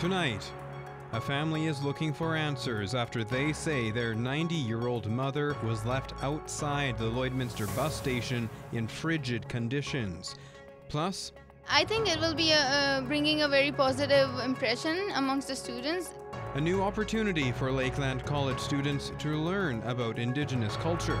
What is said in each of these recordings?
Tonight, a family is looking for answers after they say their 90 year old mother was left outside the Lloydminster bus station in frigid conditions. Plus, I think it will be a, bringing a very positive impression amongst the students. a new opportunity for Lakeland College students to learn about Indigenous culture.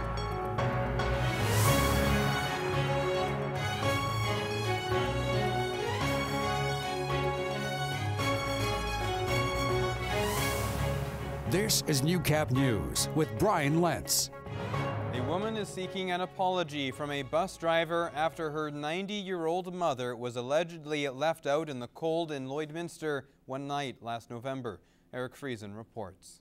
This is Newcap News with Brian Lentz. A woman is seeking an apology from a bus driver after her 90 year old mother was allegedly left out in the cold in Lloydminster one night last November. Eric Friesen reports.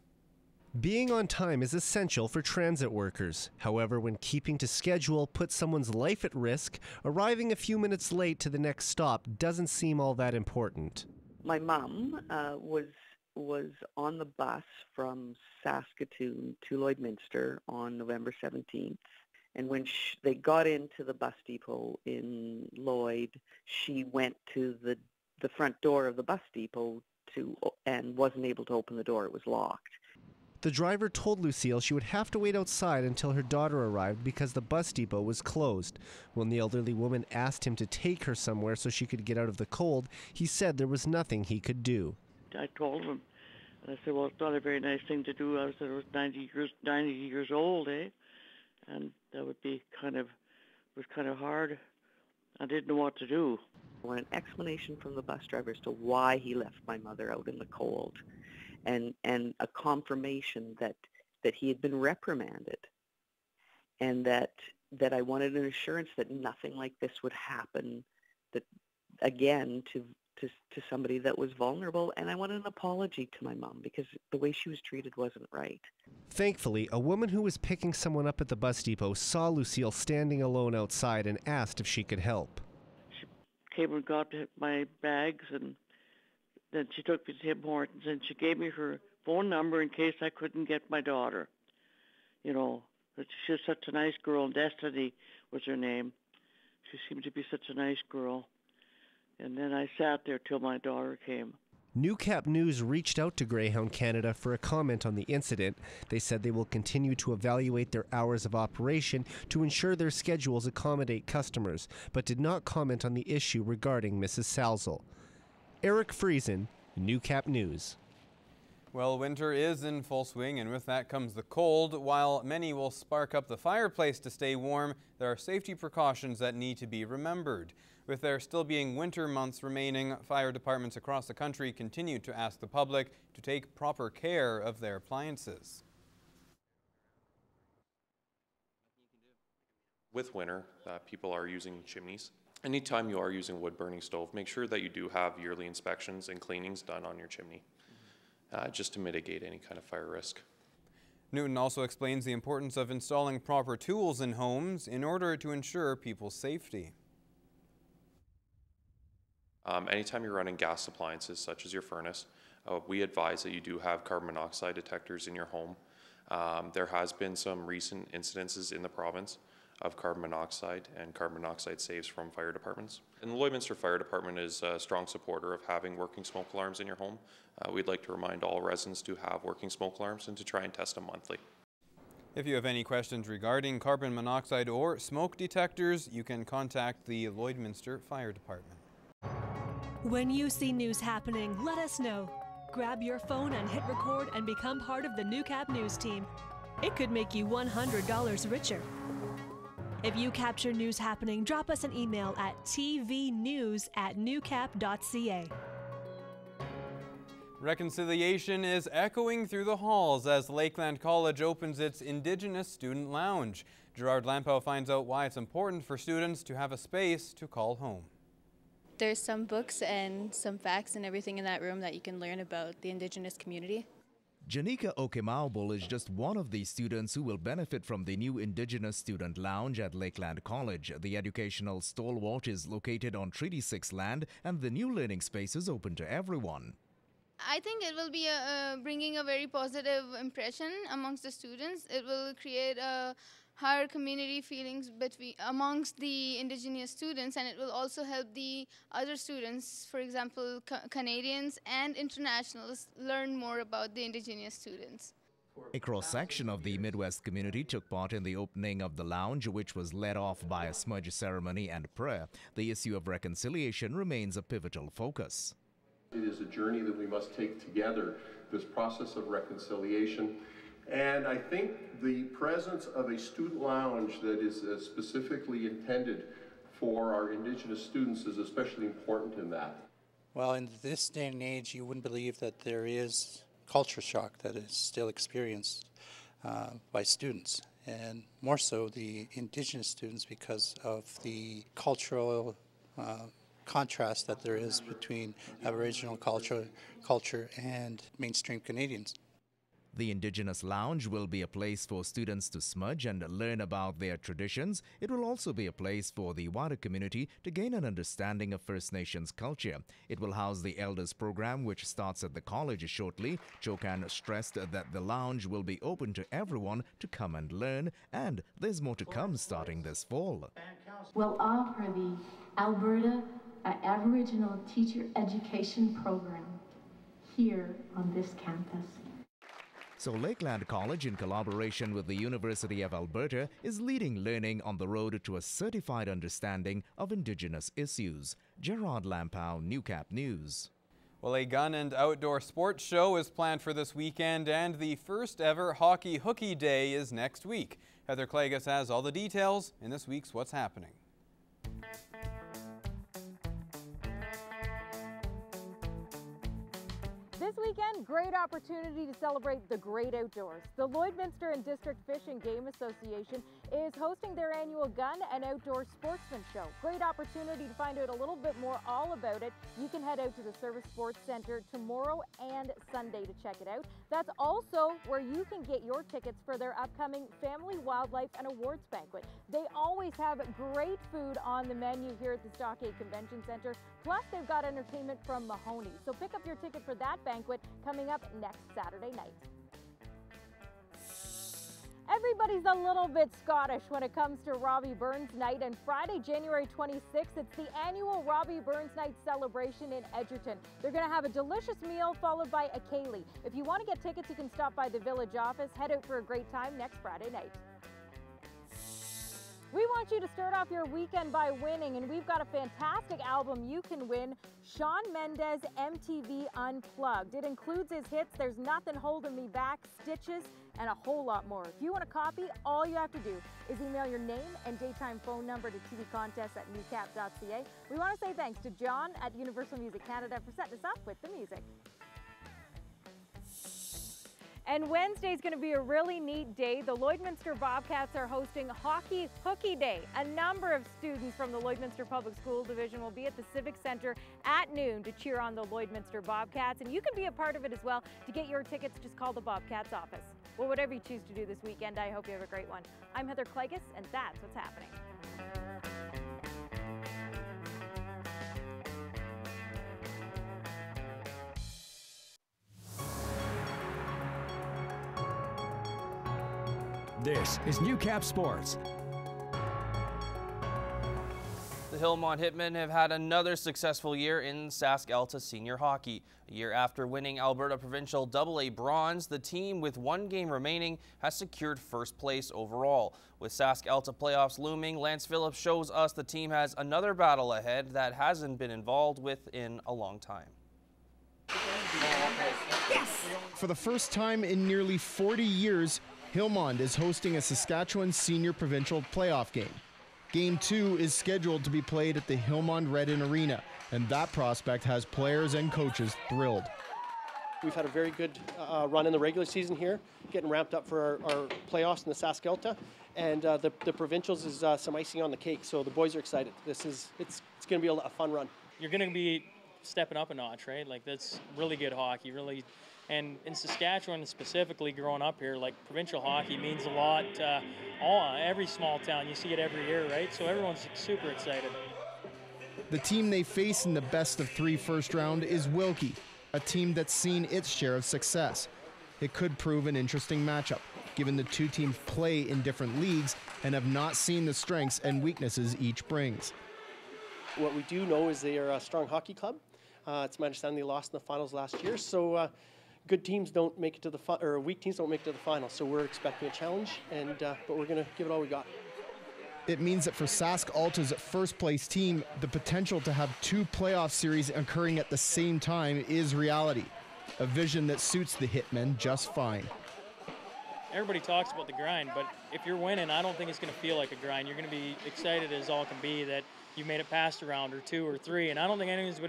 Being on time is essential for transit workers. However, when keeping to schedule puts someone's life at risk, arriving a few minutes late to the next stop doesn't seem all that important. my mum uh, was was on the bus from Saskatoon to Lloydminster on November 17th. And when sh- they got into the bus depot in Lloyd, she went to the the front door of the bus depot to and wasn't able to open the door. It was locked. The driver told Lucille she would have to wait outside until her daughter arrived because the bus depot was closed. When the elderly woman asked him to take her somewhere so she could get out of the cold, he said there was nothing he could do. I told him, I said, well, it's not a very nice thing to do. I said I was 90 years, 90 years old, eh? And that would be kind of, was kind of hard. I didn't know what to do. I want an explanation from the bus driver as to why he left my mother out in the cold, and and a confirmation that that he had been reprimanded, and that that I wanted an assurance that nothing like this would happen, that again to to to somebody that was vulnerable, and I wanted an apology to my mom because the way she was treated wasn't right. Thankfully, a woman who was picking someone up at the bus depot saw Lucille standing alone outside and asked if she could help. She came and got my bags, and then she took me to Tim Hortons, and she gave me her phone number in case I couldn't get my daughter. You know, but she was such a nice girl. Destiny was her name. She seemed to be such a nice girl. And then I sat there till my daughter came. Newcap News reached out to Greyhound Canada for a comment on the incident. They said they will continue to evaluate their hours of operation to ensure their schedules accommodate customers, but did not comment on the issue regarding Mrs. Salzel. Eric Friesen, Newcap News. Well, winter is in full swing, and with that comes the cold. While many will spark up the fireplace to stay warm, there are safety precautions that need to be remembered. With there still being winter months remaining, fire departments across the country continue to ask the public to take proper care of their appliances. With winter, uh, people are using chimneys. Anytime you are using a wood burning stove, make sure that you do have yearly inspections and cleanings done on your chimney, uh, just to mitigate any kind of fire risk. Newton also explains the importance of installing proper tools in homes in order to ensure people's safety. Um, anytime you're running gas appliances, such as your furnace, uh, we advise that you do have carbon monoxide detectors in your home. Um, there has been some recent incidences in the province of carbon monoxide and carbon monoxide saves from fire departments. And the Lloydminster Fire Department is a strong supporter of having working smoke alarms in your home. Uh, we'd like to remind all residents to have working smoke alarms and to try and test them monthly. If you have any questions regarding carbon monoxide or smoke detectors, you can contact the Lloydminster Fire Department. When you see news happening, let us know. Grab your phone and hit record and become part of the Newcap News team. It could make you $100 richer. If you capture news happening, drop us an email at tvnews at newcap.ca. Reconciliation is echoing through the halls as Lakeland College opens its Indigenous Student Lounge. Gerard Lampow finds out why it's important for students to have a space to call home. There's some books and some facts and everything in that room that you can learn about the Indigenous community. Janika Okemaubol is just one of the students who will benefit from the new Indigenous Student Lounge at Lakeland College. The educational stalwart is located on Treaty 6 land and the new learning space is open to everyone. I think it will be a, uh, bringing a very positive impression amongst the students. It will create a higher community feelings between amongst the indigenous students and it will also help the other students for example ca- canadians and internationals learn more about the indigenous students a cross section of the Midwest community took part in the opening of the lounge, which was led off by a smudge ceremony and prayer. The issue of reconciliation remains a pivotal focus. It is a journey that we must take together, this process of reconciliation. And I think the presence of a student lounge that is uh, specifically intended for our Indigenous students is especially important in that. Well, in this day and age, you wouldn't believe that there is culture shock that is still experienced uh, by students, and more so the Indigenous students because of the cultural uh, contrast that there is between Aboriginal culture, culture and mainstream Canadians. The Indigenous Lounge will be a place for students to smudge and learn about their traditions. It will also be a place for the wider community to gain an understanding of First Nations culture. It will house the Elders program, which starts at the college shortly. Chokan stressed that the lounge will be open to everyone to come and learn, and there's more to come starting this fall. We'll offer the Alberta uh, Aboriginal Teacher Education Program here on this campus. So Lakeland College, in collaboration with the University of Alberta, is leading learning on the road to a certified understanding of Indigenous issues. Gerard Lampow, Newcap News. Well, a gun and outdoor sports show is planned for this weekend, and the first ever Hockey Hooky Day is next week. Heather Klages has all the details in this week's What's Happening. This weekend, great opportunity to celebrate the great outdoors. The Lloydminster and District Fish and Game Association is hosting their annual Gun and Outdoor Sportsman Show. Great opportunity to find out a little bit more all about it. You can head out to the Servus Sports Center tomorrow and Sunday to check it out. That's also where you can get your tickets for their upcoming Family Wildlife and Awards Banquet. They always have great food on the menu here at the Stockade Convention Center. Plus, they've got entertainment from Mahoney. So pick up your ticket for that banquet coming up next Saturday night. Everybody's a little bit Scottish when it comes to Robbie Burns Night, and Friday, January 26th, it's the annual Robbie Burns Night celebration in Edgerton. They're going to have a delicious meal followed by a ceilidh. If you want to get tickets, you can stop by the village office. Head out for a great time next Friday night. We want you to start off your weekend by winning, and we've got a fantastic album you can win Shawn Mendes MTV Unplugged. It includes his hits There's Nothing Holding Me Back, Stitches, and a whole lot more. If you want a copy, all you have to do is email your name and daytime phone number to tvcontest at newcap.ca. We want to say thanks to John at Universal Music Canada for setting us up with the music. And Wednesday is going to be a really neat day. The Lloydminster Bobcats are hosting Hockey Hooky Day. A number of students from the Lloydminster Public School Division will be at the Civic Center at noon to cheer on the Lloydminster Bobcats. And you can be a part of it as well. To get your tickets, just call the Bobcats office. Well, whatever you choose to do this weekend, I hope you have a great one. I'm Heather Klages, and that's what's happening. This is Newcap Sports. Hillmond Hitmen have had another successful year in SaskAlta senior hockey. A year after winning Alberta Provincial AA bronze, the team with one game remaining has secured first place overall. With SaskAlta playoffs looming, Lance Phillips shows us the team has another battle ahead that hasn't been involved with in a long time. For the first time in nearly 40 years, Hillmond is hosting a Saskatchewan Senior Provincial playoff game. Game two is scheduled to be played at the Hillmond Redden Arena, and that prospect has players and coaches thrilled. We've had a very good uh, run in the regular season here, getting ramped up for our, our playoffs in the SaskAlta, and uh, the, the provincials is uh, some icing on the cake. So the boys are excited. This is it's it's going to be a, a fun run. You're going to be stepping up a notch, right? Like that's really good hockey, really and in Saskatchewan specifically, growing up here, like provincial hockey means a lot. Uh, all every small town, you see it every year, right? So everyone's super excited. The team they face in the best of three first round is Wilkie, a team that's seen its share of success. It could prove an interesting matchup, given the two teams play in different leagues and have not seen the strengths and weaknesses each brings. What we do know is they are a strong hockey club. Uh, it's my understanding they lost in the finals last year, so uh, good teams don't make it to the fi- or weak teams don't make it to the final. So we're expecting a challenge, and uh, but we're going to give it all we got. It means that for Sask Alta's first place team, the potential to have two playoff series occurring at the same time is reality. A vision that suits the Hitmen just fine. Everybody talks about the grind, but if you're winning, I don't think it's going to feel like a grind. You're going to be excited as all can be that you made it past a round or two or three, and I don't think anyone's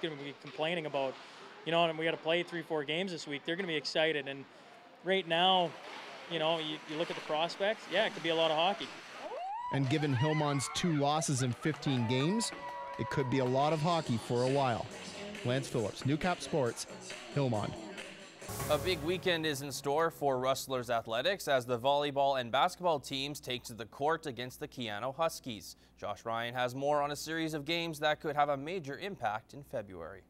going to be complaining about, you know, and we got to play three, four games this week. They're going to be excited, and right now, you know, you, you look at the prospects. Yeah, it could be a lot of hockey. And given Hillmond's two losses in 15 games, it could be a lot of hockey for a while. Lance Phillips, Newcap Sports, Hillmond. A big weekend is in store for Rustlers Athletics as the volleyball and basketball teams take to the court against the Keyano Huskies. Josh Ryan has more on a series of games that could have a major impact in February.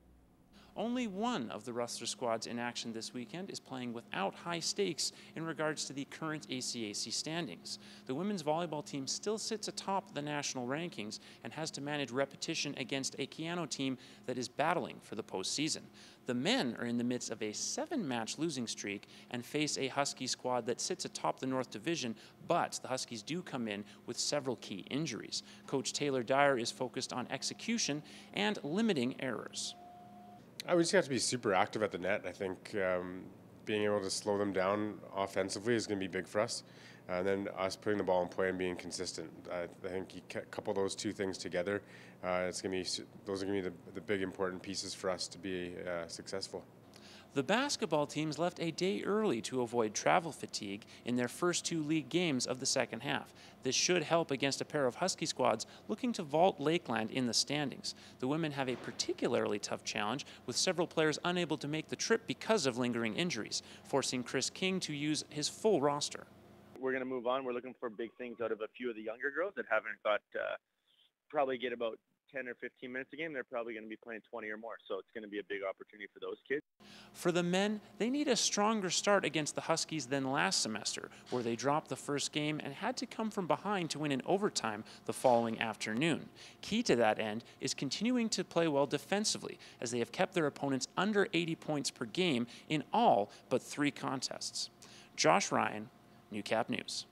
Only one of the Rustler squads in action this weekend is playing without high stakes in regards to the current ACAC standings. The women's volleyball team still sits atop the national rankings and has to manage repetition against a Keyano team that is battling for the postseason. The men are in the midst of a seven match losing streak and face a Husky squad that sits atop the North Division, but the Huskies do come in with several key injuries. Coach Taylor Dyer is focused on execution and limiting errors. I would just have to be super active at the net. I think um, being able to slow them down offensively is going to be big for us. And then us putting the ball in play and being consistent. I, I think you couple those two things together, uh, it's going to be those are going to be the, the, big important pieces for us to be uh, successful. The basketball teams left a day early to avoid travel fatigue in their first two league games of the second half. This should help against a pair of Husky squads looking to vault Lakeland in the standings. The women have a particularly tough challenge with several players unable to make the trip because of lingering injuries, forcing Chris King to use his full roster. We're going to move on. We're looking for big things out of a few of the younger girls that haven't got uh, probably get about 10 or 15 minutes a game, they're probably going to be playing 20 or more. So it's going to be a big opportunity for those kids. For the men, they need a stronger start against the Huskies than last semester, where they dropped the first game and had to come from behind to win in overtime the following afternoon. Key to that end is continuing to play well defensively, as they have kept their opponents under 80 points per game in all but three contests. Josh Ryan, Newcap News.